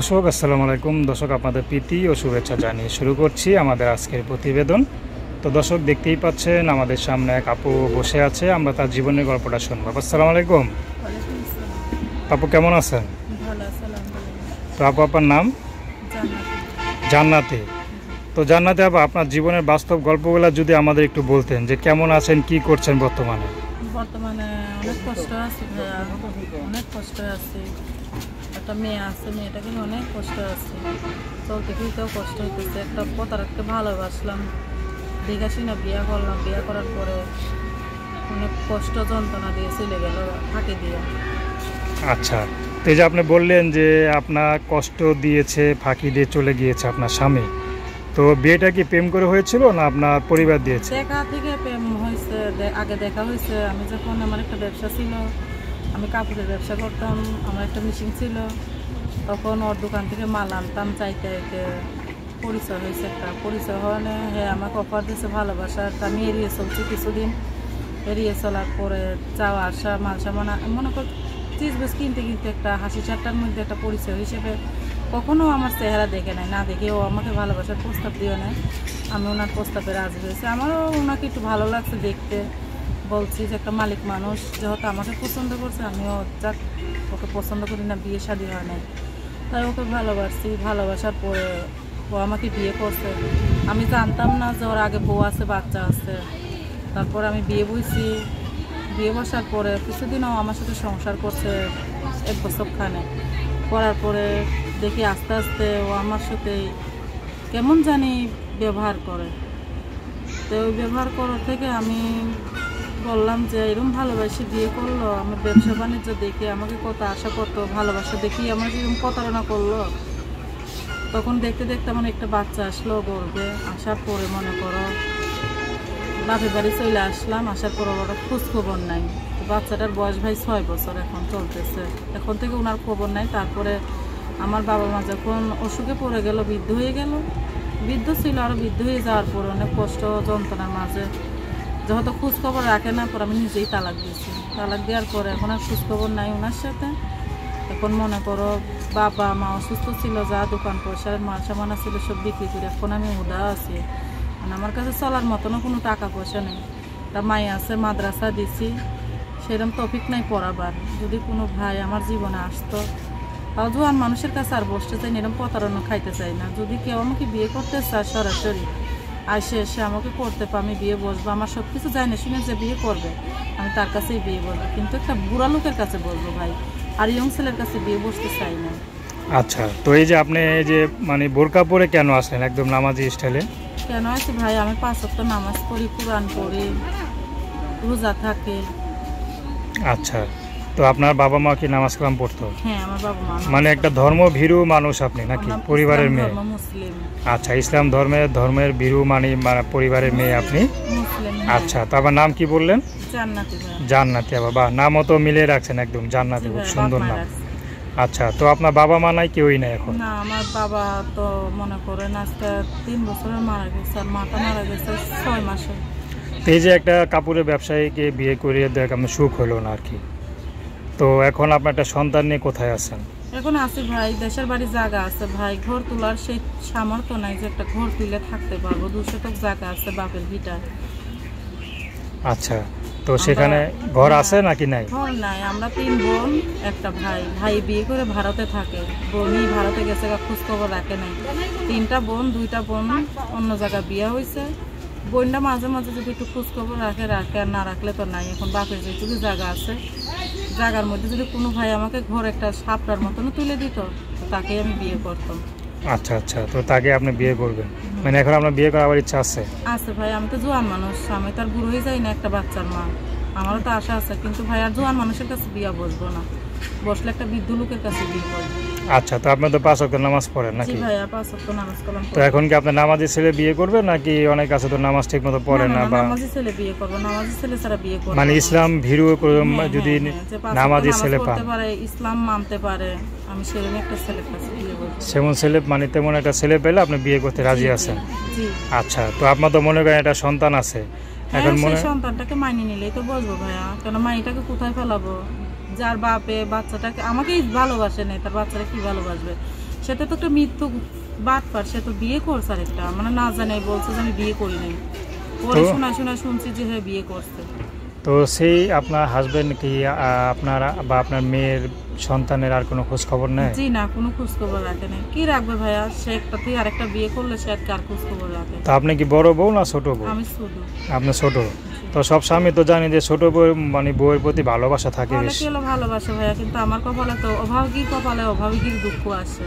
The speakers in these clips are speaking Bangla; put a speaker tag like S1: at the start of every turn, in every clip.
S1: দর্শক আসসালামু আলাইকুম। দর্শক আপনাদের প্রীতি ও শুভেচ্ছা জানিয়ে শুরু করছি আমাদের আজকের প্রতিবেদন। তো দর্শক দেখতেই পাচ্ছেন আমাদের সামনে এক আপু বসে আছে। আমরা তার জীবনের গল্পটা শুনব। আসসালামু আলাইকুম। আপু কেমন আছেন? তো আপু আপনার নাম?
S2: জান্নাতে।
S1: তো জান্নাতে আপু আপনার জীবনের বাস্তব গল্পগুলো যদি আমাদের একটু বলতেন যে কেমন আছেন কি করছেন বর্তমানে?
S2: বর্তমানে অনেক কষ্ট আছে অনেক কষ্ট আছে। একটা মেয়ে আছে মেয়েটাকে অনেক কষ্ট আছে। চলতে ফিরতেও কষ্ট হইতেছে। একটা প্রতারককে ভালোবাসলাম। দেখে শুনে বিয়ে করলাম। বিয়ে করার পরে অনেক কষ্ট যন্ত্রণা দিয়ে চলে গেল ফাঁকি দিয়ে।
S1: আচ্ছা তো যে আপনি বললেন যে আপনার কষ্ট দিয়েছে ফাঁকি দিয়ে চলে গিয়েছে আপনার স্বামী। তো বিয়েটা কি প্রেম করে হয়েছিল না আপনার পরিবার দিয়েছে?
S2: দেখা থেকে প্রেম হয়েছে আগে দেখা হয়েছে। আমি যখন আমার একটা ব্যবসা ছিল আমি কাপড়ের ব্যবসা করতাম, আমার একটা মেশিন ছিল। তখন ওর দোকান থেকে মাল আনতাম, চাইতে চাইতে পরিচয় হয়েছে একটা। পরিচয় হওয়ানে হ্যাঁ আমাকে অফার দিয়েছে ভালোবাসার তা আমি এড়িয়ে চলছি কিছুদিন। এড়িয়ে চলার পরে যাওয়া আসা, মাল সামান, মনে কর চিজ বেশ কিনতে কিনতে একটা হাসি চারটার মধ্যে একটা পরিচয় হিসেবে কখনো আমার চেহারা দেখে নাই। না দেখে ও আমাকে ভালোবাসার প্রস্তাব দিও নেয় আমি ওনার প্রস্তাবে রাজি হয়েছি। আমারও ওনাকে একটু ভালো লাগছে দেখতে। বলছি যে একটা মালিক মানুষ যেহেতু আমাকে পছন্দ করছে, আমিও যাক, ওকে পছন্দ করি না, বিয়ে শাদী হয় নাই। তাই ওকে ভালোবাসছি, ভালোবাসার পরে ও আমাকে বিয়ে করছে। আমি জানতাম না যে ওর আগে বউ আছে, বাচ্চা আছে। তারপর আমি বিয়ে বইছি বিয়ে বসার পরে কিছুদিনও আমার সাথে সংসার করছে এক বছর খানে। করার পরে দেখি আস্তে আস্তে ও আমার সাথে কেমন জানি ব্যবহার করে। তো ওই ব্যবহার করার থেকে আমি বললাম যে এরকম ভালোবাসি বিয়ে করল, আমার ব্যবসা বাণিজ্য দেখে আমাকে কত আশা করতো, ভালোবাসা দেখি আমাকে এরকম প্রতারণা করল। তখন দেখতে দেখতে আমার একটা বাচ্চা আসলো গর্বে আসার পরে মনে করো বাপের বাড়ি চলে আসলাম, আসার পর ওর খোঁজ খবর নাই। তো বাচ্চাটার বয়স ভাই ছয় বছর এখন চলতেছে। এখন থেকে ওনার খবর নাই, তারপরে আমার বাবা মা যখন অসুখে পড়ে গেল, বৃদ্ধ হয়ে গেল, বৃদ্ধ ছিল আরও বৃদ্ধ হয়ে যাওয়ার পর অনেক কষ্ট যন্ত্রণার মাঝে যেহেতু খোঁজ খবর রাখে না পর আমি নিজেই তালাক দিয়েছি। তালাক দেওয়ার পরে এখন আর খোঁজখবর নাই ওনার সাথে। এখন মনে করো বাবা মা অসুস্থ ছিল যা দোকান পয়সার মাল সামান ছিল সব বিক্রি করে এখন আমি উদা আছি। মানে আমার কাছে চলার মতনও কোনো টাকা পয়সা নেই। তা মাই আছে মাদ্রাসা দিছি সেরকম টপিক নাই পড়াবার। যদি কোনো ভাই আমার জীবনে আসতো তাও জোয়ান মানুষের কাছে আর বসতে চাই না, এরকম প্রতারণা খাইতে চাই না। যদি কেউ আমাকে বিয়ে করতে চায় সরাসরি আসে এসে আমাকে করতে পা আমি বিয়ে বসবো। আমার সব কিছু জানি না শুনে যে বিয়ে করবে আমি তার কাছেই বিয়ে বলব কিন্তু একটা বুড়া লোকের কাছে বলব ভাই আর ইয়ং ছেলের কাছে বিয়ে বসতে চাই না।
S1: আচ্ছা তো এই যে আপনি এই যে মানে বোরকা পরে কেন আসেন একদম নামাজি স্টাইলে
S2: কেন আছে ভাই? আমি পাঁচ ওয়াক্ত নামাজ পড়ি কোরআন পড়ি রোজা থাকে।
S1: আচ্ছা। তো আপনার বাবা মা কি নামাজ কালাম পড়তো?
S2: হ্যাঁ আমার বাবা মা
S1: মানে একটা ধর্ম ভীরু মানুষ আপনি নাকি? পরিবারের মেয়ে? আচ্ছা ইসলাম ধর্মের ধর্মের ভীরু মানে মানে পরিবারের মেয়ে আপনি?
S2: হ্যাঁ।
S1: আচ্ছা তো আবার নাম কি বললেন?
S2: জান্নাতি ভাই
S1: জান্নাতি আবার বা নামও তো মিলে রাখছেন একদম জান্নাতি খুব সুন্দর নাম। আচ্ছা তো আপনার বাবা মা নাই কেউই নাই এখন?
S2: না আমার বাবা তো মনে করেন আজকে তিন বছরের মারা গেছে আর মাটা মারা গেছে ছয় মাসে।
S1: এই যে একটা কাপড়ের ব্যবসায়ীকে বিয়ে করিয়ে দেখ আমি সুখ হলো না আর কি? তো এখন আপনার একটা সন্তান নিয়ে কোথায় আছেন?
S2: এখন আছি ভাই দেশের বাড়ি জায়গা আছে ভাই ঘর তোলার সেই সামর্থ্য নাই যে একটা ঘর তুলে থাকতে পারব দুশতক জায়গা আছে বাপের ভিটা
S1: আচ্ছা তো সেখানে ঘর আছে নাকি নাই?
S2: ঘর নাই আমরা তিন বোন একটা ভাই। ভাই বিয়ে করে ভারতে থাকে বোনই ভারতে গেছে খোঁজ খবর রাখে নাই। তিনটা বোন দুইটা বোন অন্য জায়গায় বিয়ে হয়েছে বোনটা মাঝে মাঝে যদি একটু খোঁজ খবর রাখে রাখে আর না রাখলে তো নাই এখন বাপের যেটুকু জায়গা আছে। জায়গার মধ্যে যদি কোনো ভাই আমাকে ঘর একটা সাপটার মতন তুলে দিত তাকে আমি বিয়ে করতাম।
S1: আচ্ছা আচ্ছা তো তাকে আপনি বিয়ে করবেন। মানে এখন আপনার বিয়ে করার আবার ইচ্ছা আছে?
S2: আছে ভাই আমি তো জোয়ান মানুষ আমি তো আর বুড়ো হয়ে যাই না একটা বাচ্চার মা। আমারও তো আশা আছে কিন্তু ভাই আর জোয়ান মানুষের কাছে বিয়ে বসবো না। বসলে একটা বৃদ্ধ লোকের কাছে বিয়ে করব।
S1: আচ্ছা তো আপনি তো পাঁচ অক্ট নামাজ পড়েন
S2: জি
S1: নাকি
S2: ভাইয়া পাঁচ ওয়াক্ত নামাজ কালাম
S1: তো এখন কি আপনি নামাজি ছেলে বিয়ে করবে নাকি অনেক আছে তো নামাজ ঠিক মতো পড়ে না বা
S2: নামাজি ছেলে বিয়ে করব নামাজি ছেলে ছাড়া বিয়ে করব
S1: মানে ইসলাম ভীরু যদি
S2: ওয়াক্ত
S1: নামাজি ছেলে পান।
S2: ইসলাম মানতে পারে আমি সেরকম একটা কাছে
S1: সেমন ছেলে মানে তেমন একটা ছেলে পেলে আপনি বিয়ে করতে রাজি আছেন?
S2: জি।
S1: আচ্ছা তো আপনার তো মনে করেন একটা সন্তান আছে।
S2: হ্যাঁ
S1: এখন মনে
S2: সন্তানটাকে মানিয়ে নিলেই তো বসবো ভাইয়া কেন মাইটাকে কোথায় ফেলাবো? যার বাপে বাচ্চাটাকে আমাকেই ভালোবাসে নেই তার বাচ্চারা কি ভালোবাসবে? সেটা তো একটা মৃত্যু বাদ পার সে তো বিয়ে করছে আরেকটা। মানে না জানাই বলছে যে আমি বিয়ে করি নাই। পরে? শোনা শোনা শুনছি যে হ্যাঁ বিয়ে করছে।
S1: তো সেই আপনার হাজবেন্ড কি আপনার বা আপনার মেয়ের সন্তানের আর কোনো খোঁজ খবর নেয়?
S2: জি না কোনো খোঁজ খবর রাখে না কি রাখবে ভাইয়া? সে একটা তুই আরেকটা বিয়ে করলে সে আর কার খোঁজ খবর রাখে?
S1: তো আপনি কি বড় বউ না ছোট বউ?
S2: আমি শুধু
S1: আপনি ছোট। তো সব স্বামী তো জানি যে ছোট বউ মানে বউয়ের প্রতি ভালোবাসা থাকে বেশি।
S2: হলো ভালোবাসে ভাইয়া কিন্তু আমার কপালে তো অভাবীর কপালে অভাবীর দুঃখ আসে।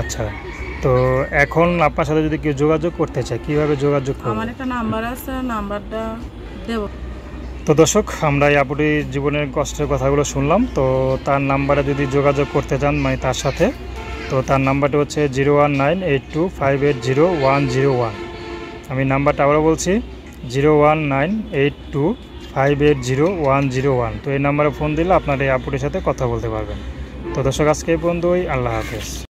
S1: আচ্ছা তো এখন আপনার সাথে যদি কেউ যোগাযোগ করতে চায় কীভাবে যোগাযোগ করবে?
S2: আমার একটা নাম্বার আছে নাম্বারটা দেব।
S1: তো দর্শক, আমরা এই আপুটির জীবনের কষ্টের কথাগুলো শুনলাম। তো তার নাম্বারে যদি যোগাযোগ করতে চান মানে তার সাথে, তো তার নাম্বারটা হচ্ছে zero one nine eight two five eight zero one zero one. আমি নাম্বারটা আবারও বলছি, zero one nine eight two five eight zero one zero one. তো এই নাম্বারে ফোন দিলে আপনার এই আপুটির সাথে কথা বলতে পারবেন। তো দর্শক, আজকে এই পর্যন্তই। আল্লাহ হাফেজ।